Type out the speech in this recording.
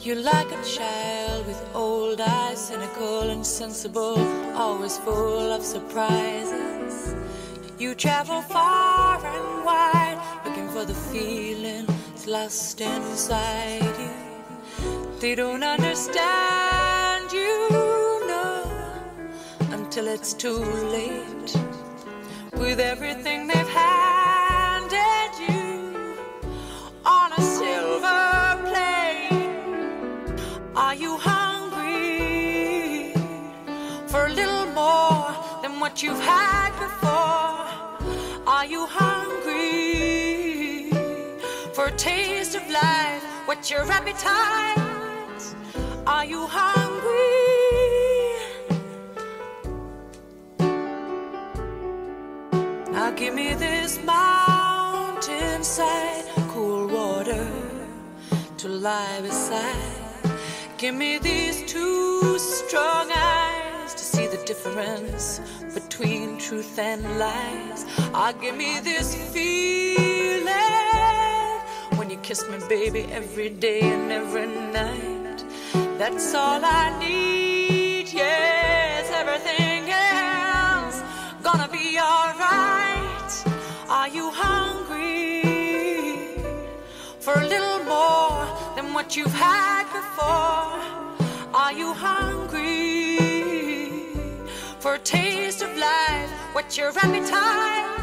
You're like a child with old eyes, cynical and sensible, always full of surprises. You travel far and wide, looking for the feeling that's lost inside you. They don't understand you, no, until it's too late. With everything they've handed for a little more than what you've had before? Are you hungry for a taste of life? What's your appetite? Are you hungry? Now give me this mountainside, cool water to lie beside. Give me these two strong eyes difference between truth and lies. Ah, give me this feeling when you kiss me, baby, every day and every night. That's all I need, yes, everything else gonna be alright. Are you hungry for a little more than what you've had before? Are you hungry for a taste of life? What's your appetite?